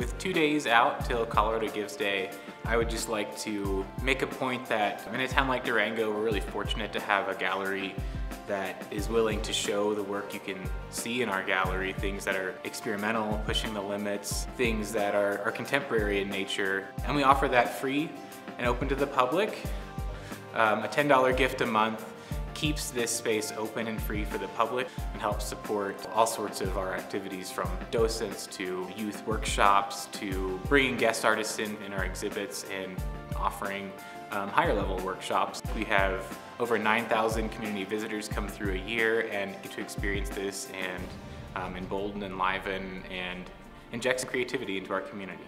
With two days out till Colorado Gives Day, I would just like to make a point that in a town like Durango, we're really fortunate to have a gallery that is willing to show the work you can see in our gallery, things that are experimental, pushing the limits, things that are, are contemporary in nature. And we offer that free and open to the public. Um, a $10 gift a month keeps this space open and free for the public and helps support all sorts of our activities from docents to youth workshops to bringing guest artists in in our exhibits and offering um, higher level workshops. We have over 9,000 community visitors come through a year and get to experience this and um, embolden, enliven, and inject some creativity into our community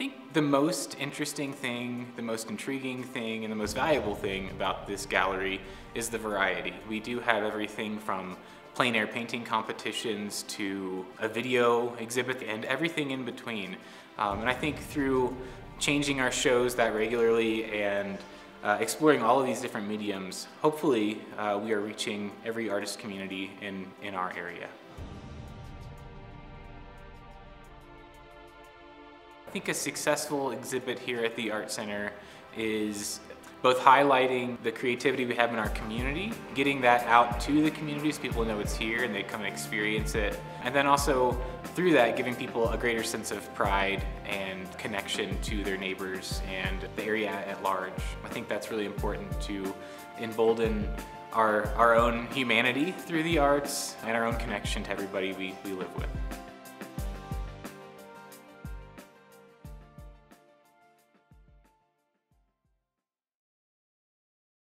think the most interesting thing, the most intriguing thing, and the most valuable thing about this gallery is the variety. We do have everything from plein air painting competitions to a video exhibit and everything in between. Um, and I think through changing our shows that regularly and uh, exploring all of these different mediums, hopefully uh, we are reaching every artist community in, in our area. I think a successful exhibit here at the Art Center is both highlighting the creativity we have in our community, getting that out to the community so people know it's here and they come and experience it, and then also through that giving people a greater sense of pride and connection to their neighbors and the area at large. I think that's really important to embolden our, our own humanity through the arts and our own connection to everybody we, we live with.